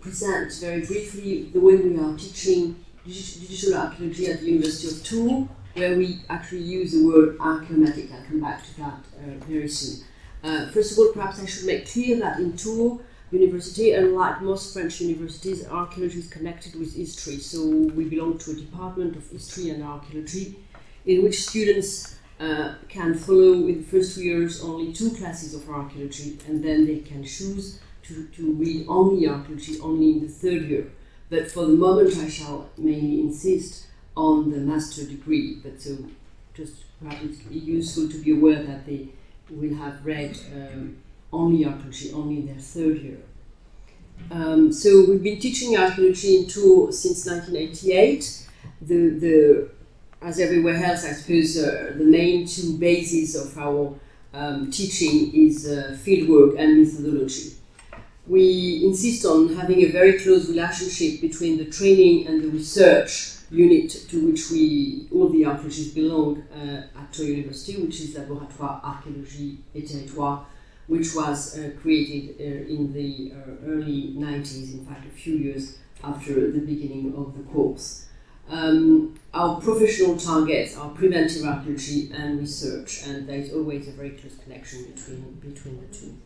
present very briefly the way we are teaching digital archaeology at the University of Tours, where we actually use the word archaeomatic. I'll come back to that uh, very soon. Uh, first of all, perhaps I should make clear that in Tours University, unlike most French universities, archaeology is connected with history. So we belong to a department of history and archaeology in which students uh, can follow in the first two years only two classes of archaeology and then they can choose to, to read only archaeology only in the third year. But for the moment, I shall mainly insist on the master degree. But so, just perhaps it's useful to be aware that they will have read um, only archaeology only in their third year. Um, so we've been teaching archaeology in Tours since 1988. The, the as everywhere else, I suppose uh, the main two bases of our um, teaching is uh, fieldwork and methodology. We insist on having a very close relationship between the training and the research unit to which we all the archaeologists belong uh, at Tours University, which is Laboratoire Archéologie et Territoire, which was uh, created uh, in the uh, early 90s, in fact, a few years after the beginning of the course. Um, our professional targets are preventive archaeology and research, and there is always a very close connection between, between the two.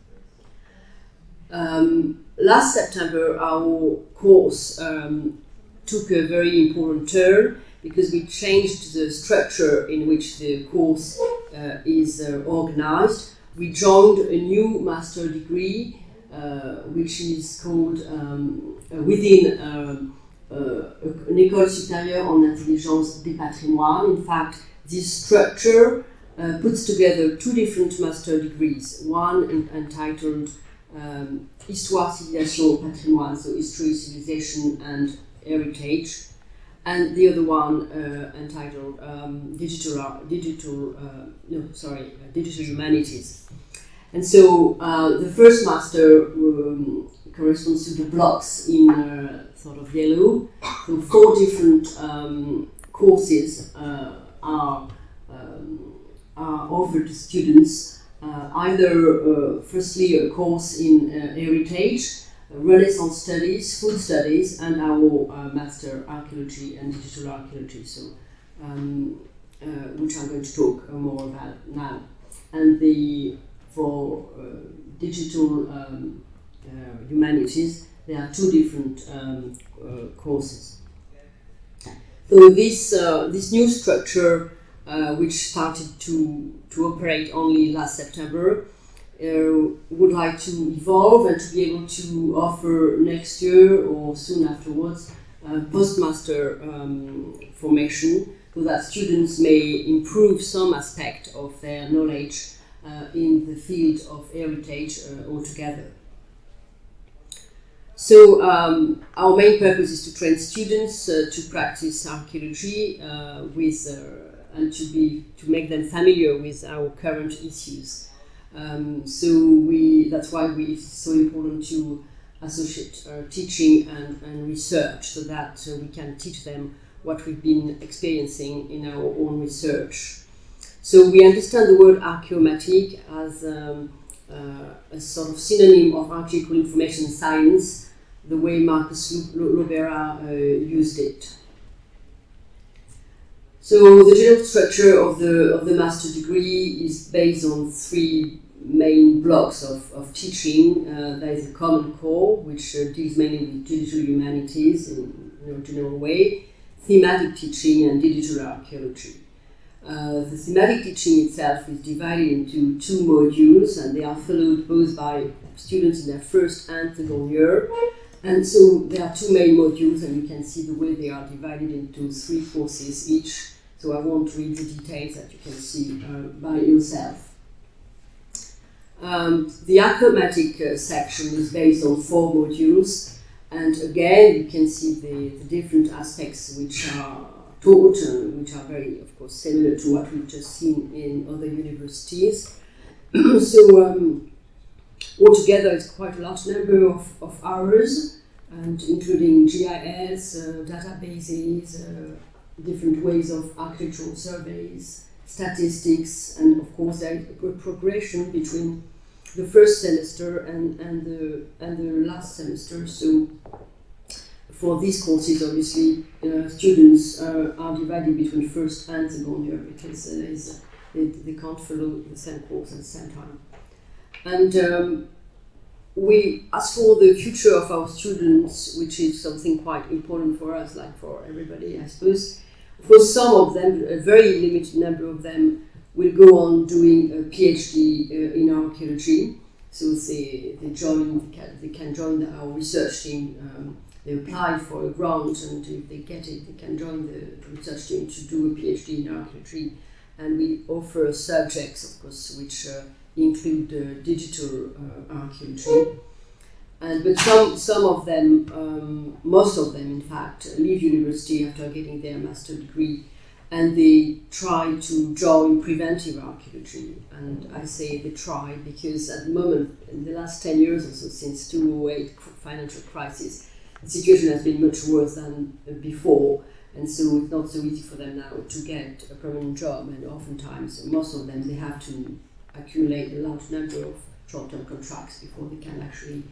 Um, last September, our course um, took a very important turn because we changed the structure in which the course uh, is uh, organized. We joined a new master degree, uh, which is called um, within um, uh, une école supérieure en intelligence des patrimoines. In fact, this structure uh, puts together two different master degrees. One entitled um, Histoire, Patrimoine, so History, Civilization, and Heritage, and the other one uh, entitled um, Digital, Digital, uh, no, sorry, Digital Humanities. And so uh, the first master um, corresponds to the blocks in uh, sort of yellow. So four different um, courses uh, are, um, are offered to students. Uh, either uh, firstly a course in uh, heritage, Renaissance studies, food studies, and our uh, master archaeology and digital archaeology. So, um, which I'm going to talk more about now. And the for digital um, humanities, there are two different um, uh, courses. So this uh, this new structure, uh, which started to to operate only last September, would like to evolve and to be able to offer next year or soon afterwards postmaster um, formation so that students may improve some aspect of their knowledge uh, in the field of heritage uh, altogether. So um, our main purpose is to train students uh, to practice archaeology uh, with uh, and to be to make them familiar with our current issues. Um, so we that's why we, it's so important to associate uh, teaching and, and research so that uh, we can teach them what we've been experiencing in our own research. So we understand the word archaeomatic as um, uh, a sort of synonym of archaeological information science the way Marcos Llobera uh, used it. So the general structure of the of the master degree is based on three main blocks of, of teaching. Uh, there is a common core, which uh, deals mainly with digital humanities in, in a general way, thematic teaching, and digital archaeology. Uh, the thematic teaching itself is divided into two modules, and they are followed both by students in their first and second year, and so there are two main modules, and you can see the way they are divided into three courses each. So I won't read the details that you can see uh, by yourself. Um, the archaeomatic uh, section is based on four modules, and again you can see the, the different aspects which are taught, uh, which are very, of course, similar to what we've just seen in other universities. so um, Altogether, it's quite a large number of, of hours, and including GIS, uh, databases, uh, different ways of architectural surveys, statistics, and of course, there is a progression between the first semester and, and the and the last semester. So for these courses, obviously, uh, students uh, are divided between first and second year because uh, they, they can't follow the same course at the same time. And um, we, as for the future of our students, which is something quite important for us, like for everybody, I suppose, for some of them, a very limited number of them, will go on doing a PhD uh, in archaeology. So they, they join, they can, they can join our research team. Um, they apply for a grant, and if they get it, they can join the research team to do a PhD in archaeology. And we offer subjects, of course, which uh, include uh, digital archaeology. And, but some, some of them, um, most of them in fact, leave university after getting their master degree and they try to join preventive archaeology. And I say they try because at the moment, in the last 10 years or so, since 2008 financial crisis, the situation has been much worse than before. And so it's not so easy for them now to get a permanent job. And oftentimes, most of them, they have to accumulate a large number of short-term contracts before they can actually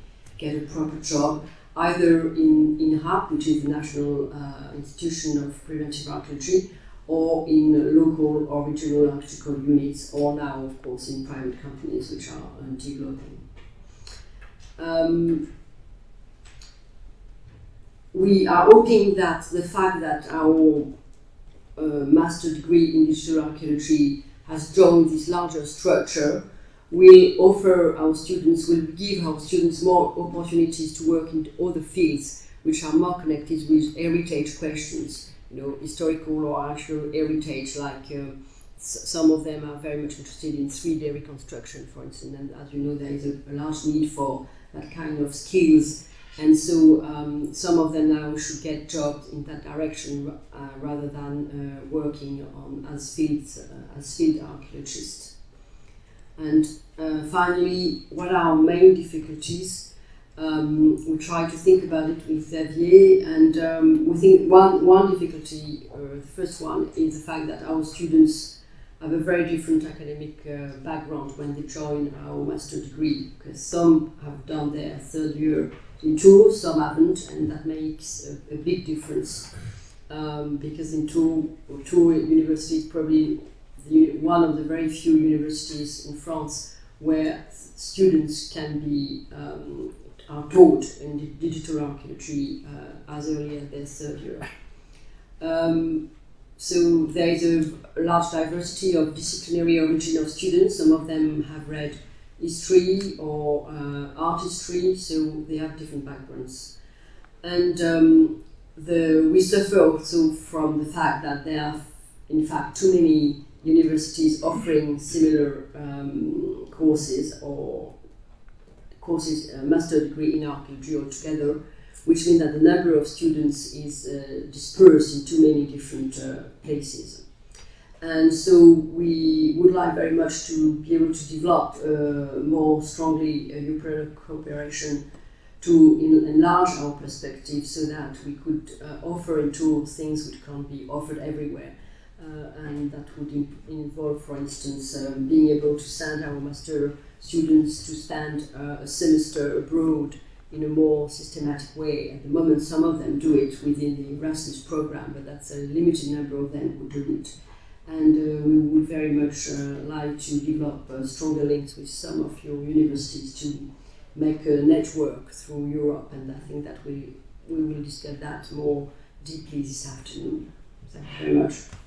get a proper job, either in, in INRAP, which is the National uh, Institution of Preventive Archaeology, or in local or regional archaeological units, or now, of course, in private companies which are uh, developing. Um, we are hoping that the fact that our uh, master degree in digital archaeology has joined this larger structure will offer our students, will give our students more opportunities to work in other fields which are more connected with heritage questions, you know, historical or actual heritage, like uh, some of them are very much interested in 3D reconstruction, for instance, and as you know, there is a, a large need for that kind of skills. And so um, some of them now should get jobs in that direction uh, rather than uh, working on as fields uh, as field archaeologists. And uh, finally, what are our main difficulties? Um, we try to think about it with Xavier, and um, we think one, one difficulty, uh, the first one, is the fact that our students have a very different academic uh, background when they join our master degree, because some have done their third year in Tours, some haven't, and that makes a, a big difference. Um, because in Tours, Tours University is probably the, one of the very few universities in France where students can be um, are taught in digital archaeology uh, as early as their third year. Um, so there is a large diversity of disciplinary origin of students. Some of them have read history or uh, art history, so they have different backgrounds. And um, the, we suffer also from the fact that there are, in fact, too many universities offering similar um, courses or courses, a master degree in archaeology altogether, which means that the number of students is uh, dispersed in too many different uh, places. And so we would like very much to be able to develop uh, more strongly a European cooperation to enlarge our perspective so that we could uh, offer into things which can't be offered everywhere. Uh, and that would involve, for instance, um, being able to send our master students to spend uh, a semester abroad in a more systematic way. At the moment, some of them do it within the Erasmus program, but that's a limited number of them who do it. And uh, we would very much uh, like to develop uh, stronger links with some of your universities to make a network through Europe, and I think that we, we will discuss that more deeply this afternoon. Thank you very much.